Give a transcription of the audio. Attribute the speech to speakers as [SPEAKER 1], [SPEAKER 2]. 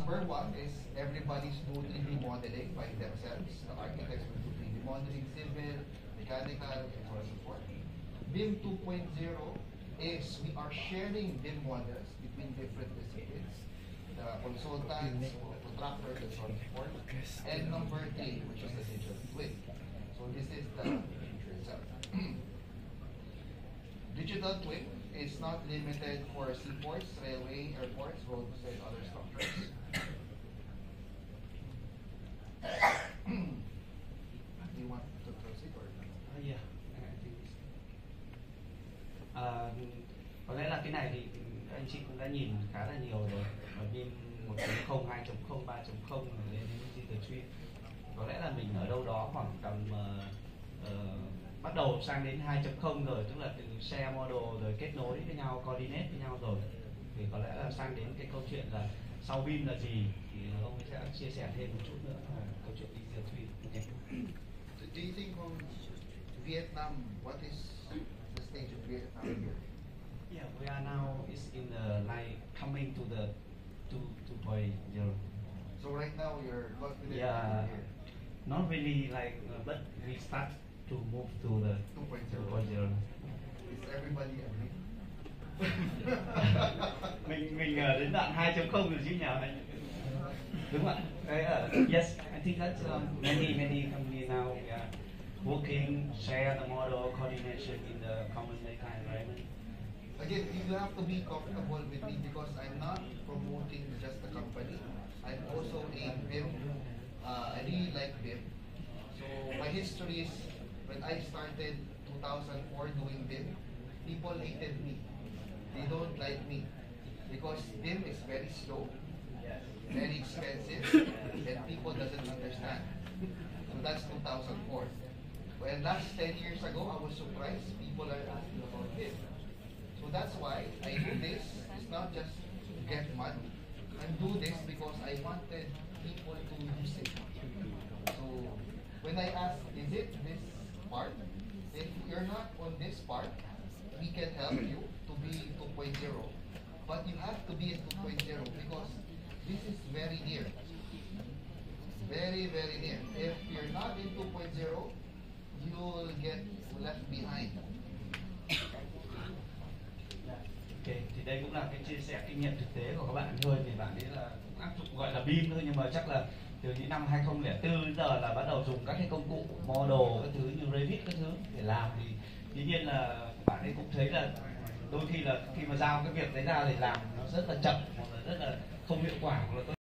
[SPEAKER 1] number one is everybody's doing 3D modeling by themselves. The architects will do 3D modeling, civil, mechanical, and so on and so forth. BIM 2.0 is we are sharing BIM models between different disciplines, the consultants, contractors, and so on and so forth. And number three, which is the digital twin. So this is the picture itself. digital twin is not limited for seaports, railway, airports, roads, and other structures.
[SPEAKER 2] À, có lẽ là cái này thì anh chị cũng đã nhìn khá là nhiều rồi. Ở bên 1.0, 2.0, 3.0 lên đến digital twin có lẽ là mình ở đâu đó khoảng tầm uh, uh, bắt đầu sang đến 2.0 rồi tức là từ xe model rồi kết nối với nhau coordinate với nhau rồi. Thì có lẽ là sang đến cái câu chuyện là sau BIM là gì? Thì ông ấy sẽ chia sẻ thêm một chút nữa là câu chuyện digital twin Ok.
[SPEAKER 1] Do you think on Vietnam, what is stage of Vietnam here?
[SPEAKER 2] Yeah, we are now is in the like coming to the two two point zero.
[SPEAKER 1] So right now you're confident
[SPEAKER 2] Yeah,
[SPEAKER 1] here,
[SPEAKER 2] not really like, uh, but we start to move to the
[SPEAKER 1] 2.0.
[SPEAKER 2] two point zero.
[SPEAKER 1] Is everybody agree?
[SPEAKER 2] mình mình ờ, đến đoạn 2.0 rồi chứ nhỉ anh? Đúng ạ. Cái, ờ, yes, I think that's um, many many company now we are working share the model coordination in the common data environment.
[SPEAKER 1] Again, you have to be comfortable with me because I'm not promoting just the company. I'm also a BIM. Uh, I really like BIM. So my history is when I started 2004 doing BIM, people hated me. They don't like me because BIM is very slow, very expensive, and people doesn't understand. So that's 2004. When last 10 years ago, I was surprised people are asking about BIM. So that's why I do this. It's not just to get money. I do this because I wanted people to use it. So when I ask, is it this part? If you're not on this part, we can help you to be 2.0. But you have to be in 2.0 because this is very near. Very, very near. If you're not in 2.0, you'll get left behind.
[SPEAKER 2] Okay, thì đây cũng là cái chia sẻ kinh nghiệm thực tế của các bạn. Thôi thì bạn ấy là cũng áp dụng gọi là BIM thôi nhưng mà chắc là từ những năm 2004 đến giờ là bắt đầu dùng các cái công cụ model các thứ như Revit các thứ để làm. Thì dĩ nhiên là bạn ấy cũng thấy là đôi khi là khi mà giao cái việc đấy ra thì làm nó rất là chậm hoặc là rất là không hiệu quả hoặc là